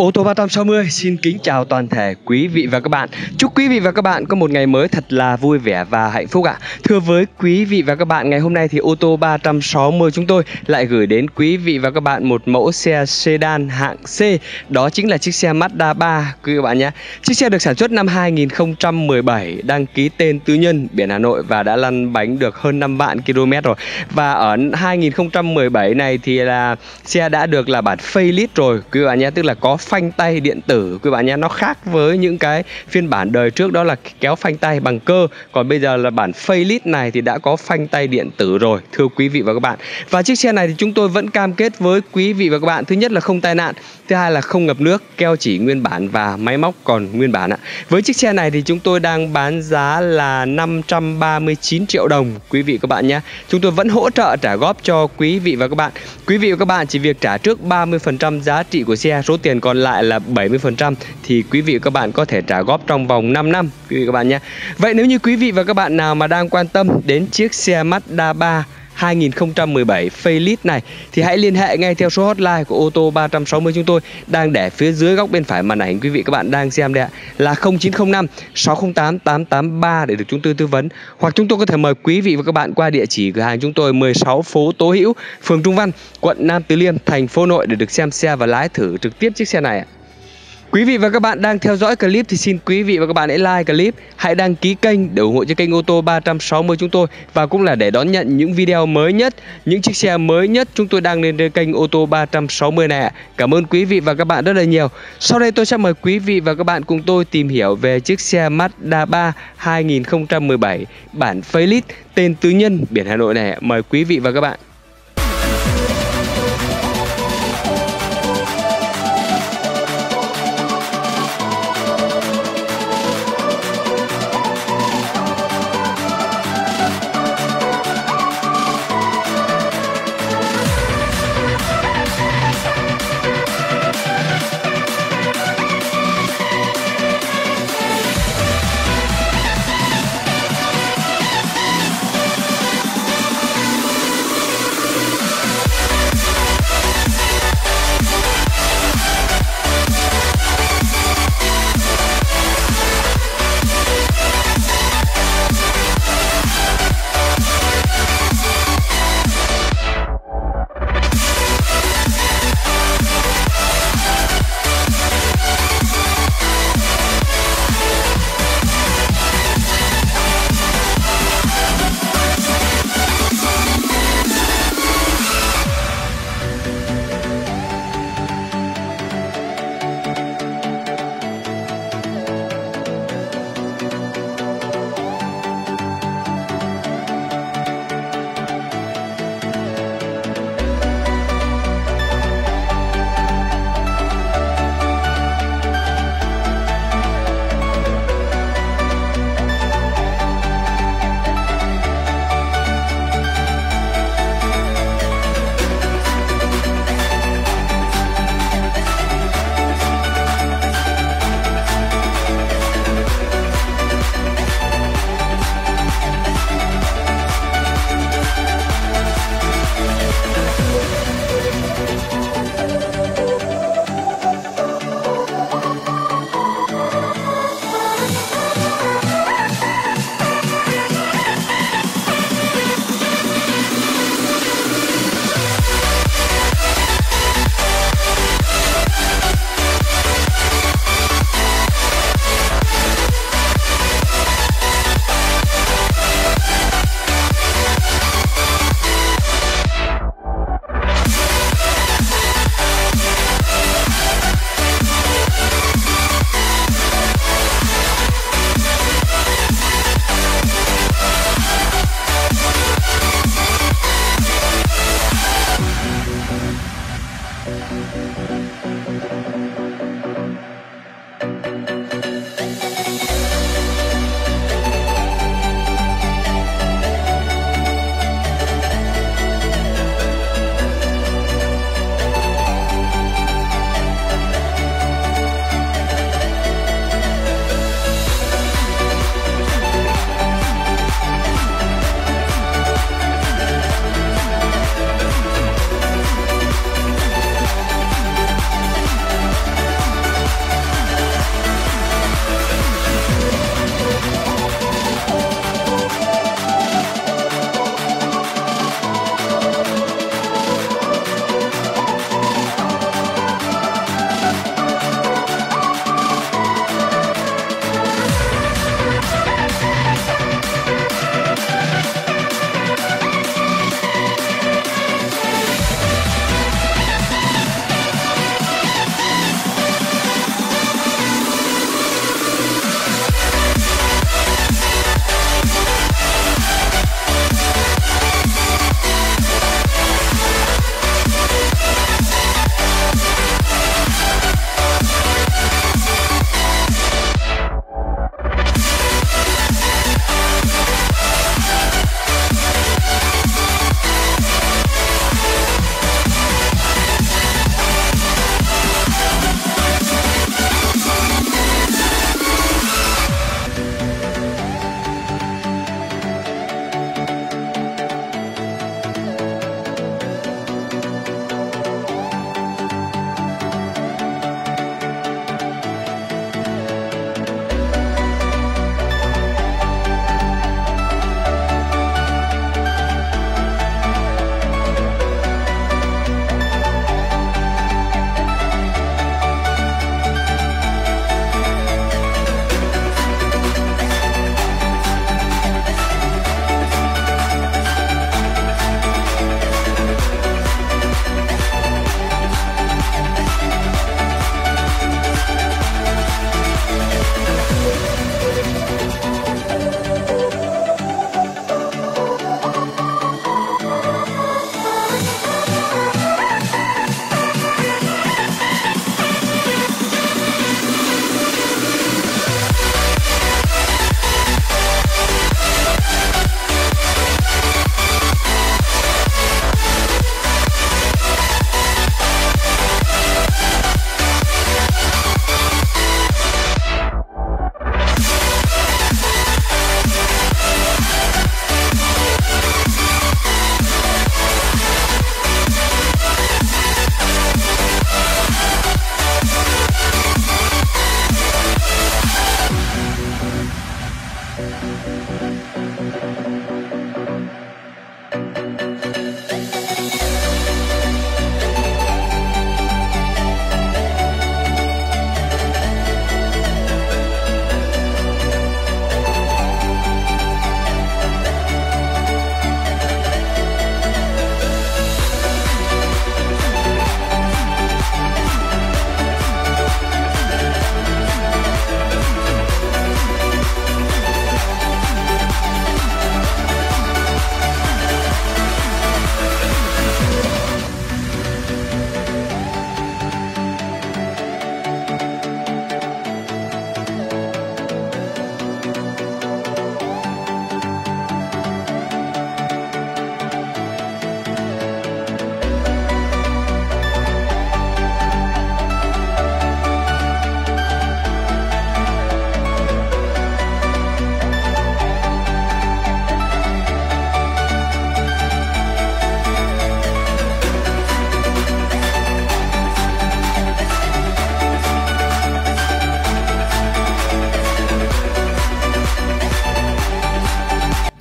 Ô tô 360 xin kính chào toàn thể quý vị và các bạn. Chúc quý vị và các bạn có một ngày mới thật là vui vẻ và hạnh phúc ạ. Thưa với quý vị và các bạn, ngày hôm nay thì ô tô 360 chúng tôi lại gửi đến quý vị và các bạn một mẫu xe sedan hạng C. Đó chính là chiếc xe Mazda 3 quý vị và các bạn nhé. Chiếc xe được sản xuất năm 2017, đăng ký tên tư nhân biển Hà Nội và đã lăn bánh được hơn 5 vạn km rồi. Và ở 2017 này thì là xe đã được là bản facelift rồi quý vị và bạn nhé, tức là có phanh tay điện tử quý bạn nhé. Nó khác với những cái phiên bản đời trước, đó là kéo phanh tay bằng cơ. Còn bây giờ là bản facelift này thì đã có phanh tay điện tử rồi, thưa quý vị và các bạn. Và chiếc xe này thì chúng tôi vẫn cam kết với quý vị và các bạn. Thứ nhất là không tai nạn, thứ hai là không ngập nước, keo chỉ nguyên bản và máy móc còn nguyên bản ạ. Với chiếc xe này thì chúng tôi đang bán giá là 539 triệu đồng, quý vị các bạn nhé. Chúng tôi vẫn hỗ trợ, trả góp cho quý vị và các bạn. Quý vị và các bạn, chỉ việc trả trước 30% giá trị của xe, số tiền còn lại là 70% thì quý vị và các bạn có thể trả góp trong vòng 5 năm, quý vị và các bạn nhé. Vậy nếu như quý vị và các bạn nào mà đang quan tâm đến chiếc xe Mazda 3 2017 facelift này thì hãy liên hệ ngay theo số hotline của ô tô 360 chúng tôi đang để phía dưới góc bên phải màn ảnh quý vị các bạn đang xem đây ạ là 0905 608 883 để được chúng tôi tư vấn hoặc chúng tôi có thể mời quý vị và các bạn qua địa chỉ cửa hàng chúng tôi 16 phố Tố Hữu, phường Trung Văn, quận Nam Từ Liêm, thành phố Nội để được xem xe và lái thử trực tiếp chiếc xe này ạ. Quý vị và các bạn đang theo dõi clip thì xin quý vị và các bạn hãy like clip, hãy đăng ký kênh để ủng hộ cho kênh ô tô 360 chúng tôi và cũng là để đón nhận những video mới nhất, những chiếc xe mới nhất chúng tôi đang lên trên kênh ô tô 360 này ạ. Cảm ơn quý vị và các bạn rất là nhiều. Sau đây tôi sẽ mời quý vị và các bạn cùng tôi tìm hiểu về chiếc xe Mazda 3 2017 bản facelift tên tư nhân biển Hà Nội này. Mời quý vị và các bạn.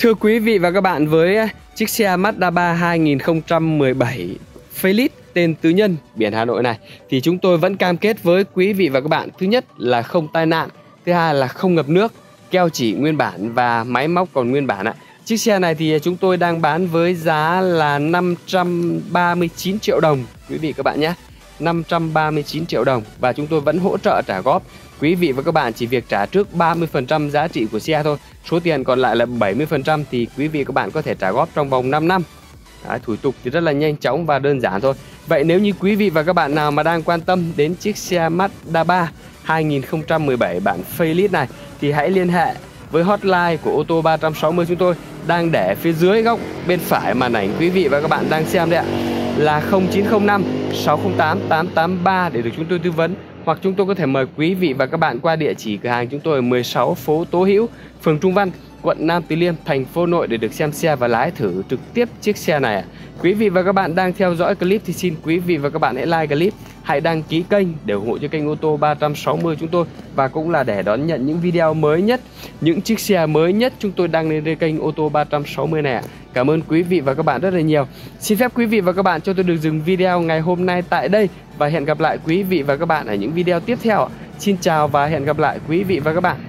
Thưa quý vị và các bạn, với ờ, chiếc xe Mazda 3 2017 Felix tên tứ nhân biển Hà Nội này thì chúng tôi vẫn cam kết với quý vị và các bạn thứ nhất là không tai nạn, thứ hai là không ngập nước, keo chỉ nguyên bản và máy móc còn nguyên bản ạ. Chiếc xe này thì chúng tôi đang bán với giá là 539 triệu đồng quý vị các bạn nhé. 539 triệu đồng và chúng tôi vẫn hỗ trợ trả góp. Quý vị và các bạn chỉ việc trả trước 30% giá trị của xe thôi. Số tiền còn lại là 70% thì quý vị và các bạn có thể trả góp trong vòng 5 năm. Đấy, thủ tục thì rất là nhanh chóng và đơn giản thôi. Vậy nếu như quý vị và các bạn nào mà đang quan tâm đến chiếc xe Mazda 3 2017 bản Facelift này thì hãy liên hệ với hotline của ô tô 360 chúng tôi đang để phía dưới góc bên phải màn ảnh quý vị và các bạn đang xem đấy ạ là 0905 608 883 để được chúng tôi tư vấn hoặc chúng tôi có thể mời quý vị và các bạn qua địa chỉ cửa hàng chúng tôi ở 16 phố Tố Hữu, phường Trung Văn, quận Nam Từ Liêm, thành phố Nội để được xem xe và lái thử trực tiếp chiếc xe này. Quý vị và các bạn đang theo dõi clip thì xin quý vị và các bạn hãy like clip, hãy đăng ký kênh để ủng hộ cho kênh ô tô 360 chúng tôi và cũng là để đón nhận những video mới nhất, những chiếc xe mới nhất chúng tôi đăng lên kênh ô tô 360 này. Cảm ơn quý vị và các bạn rất là nhiều. Xin phép quý vị và các bạn cho tôi được dừng video ngày hôm nay tại đây và hẹn gặp lại quý vị và các bạn ở những video tiếp theo. Xin chào và hẹn gặp lại quý vị và các bạn.